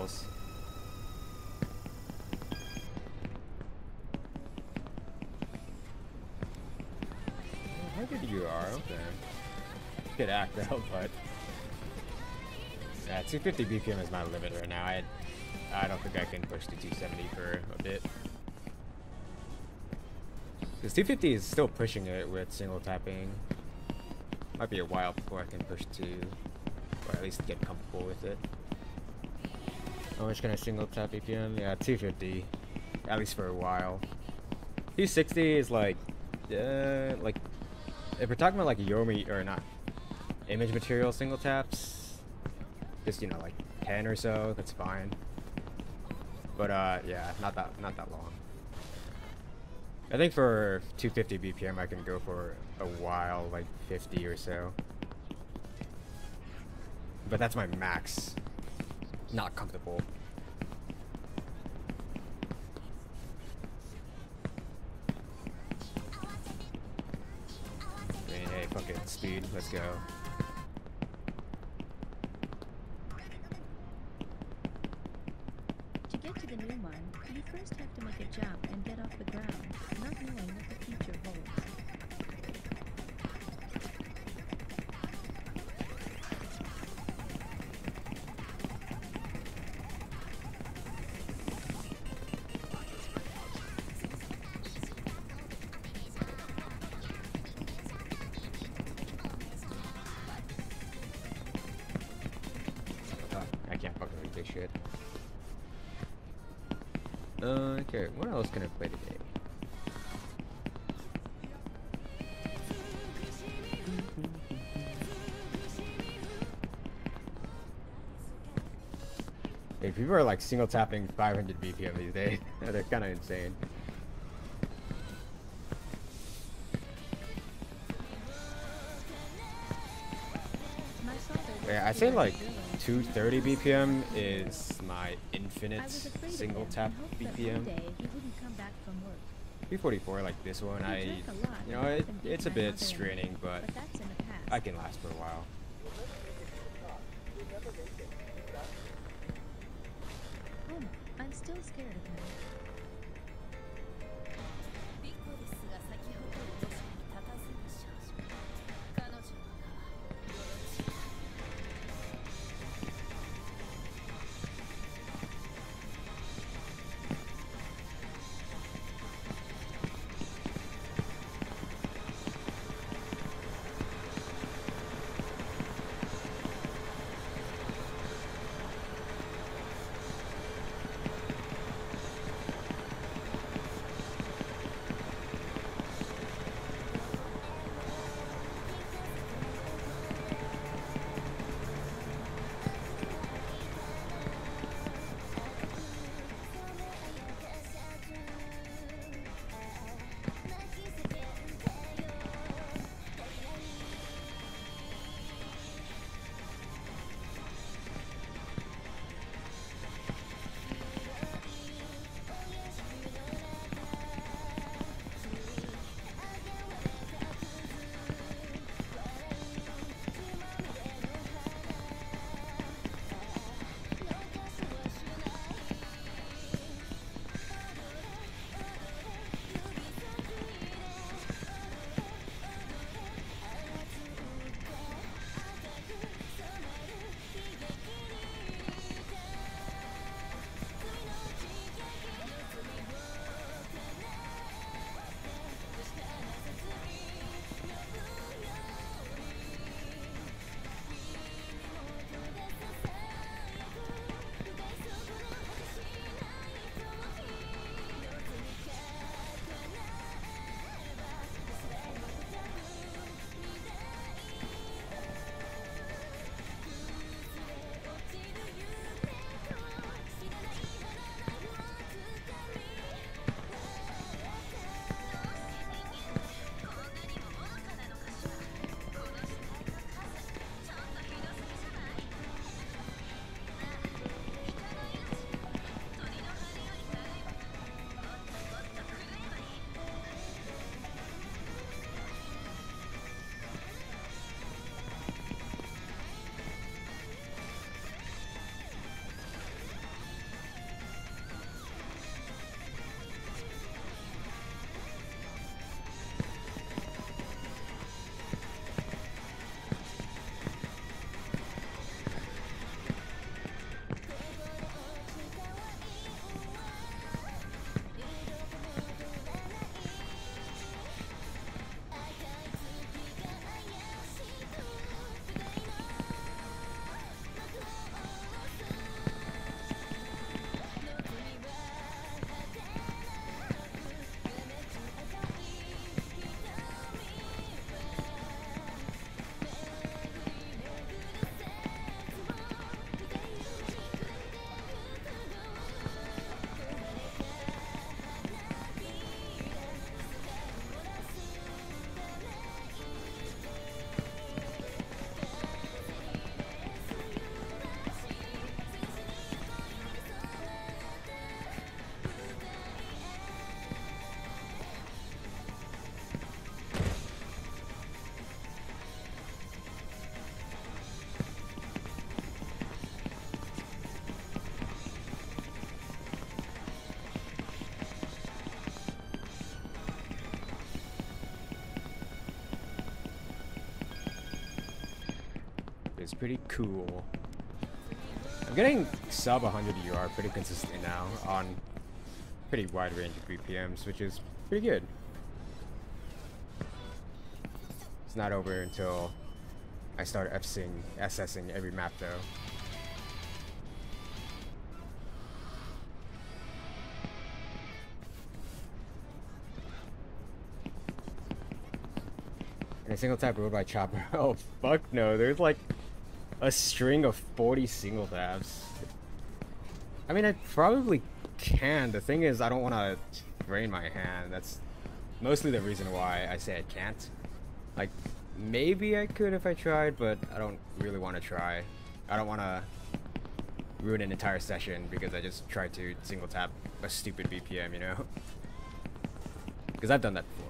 aus. How good you are, okay. Good act though, but... Yeah, 250 BPM is my limit right now. I, I don't think I can push to 270 for a bit. Because 250 is still pushing it with single tapping. Might be a while before I can push to, or at least get comfortable with it. How much can I single tap BPM? Yeah, 250. At least for a while. 260 is like, uh, like, if we're talking about like Yomi, or not, image material single taps, just, you know, like 10 or so, that's fine. But, uh, yeah, not that, not that long. I think for 250 BPM I can go for a while, like 50 or so. But that's my max. Not comfortable. I hey, fuck it, speed, let's go. To get to the new one, you first have to make a jump can't fucking read this shit. Uh, okay, what else can I play today? Hey, people are like single tapping 500 BPM these days. They're kind of insane. Yeah, I say like. 230 BPM is my infinite single tap BPM. one day he wouldn't come back from work. 344 like this one, I, you know, it, it's a bit straining, but. I can last for a while. Oh, I'm still scared of him. Is pretty cool. I'm getting sub 100 UR pretty consistently now on pretty wide range of BPMs, which is pretty good. It's not over until I start FCing, assessing every map though. And a single tap ruled by chopper. Oh fuck no, there's like a string of 40 single taps. I mean I probably can. The thing is I don't wanna drain my hand. That's mostly the reason why I say I can't. Like maybe I could if I tried, but I don't really want to try. I don't want to ruin an entire session because I just tried to single tap a stupid BPM, you know? Because I've done that before.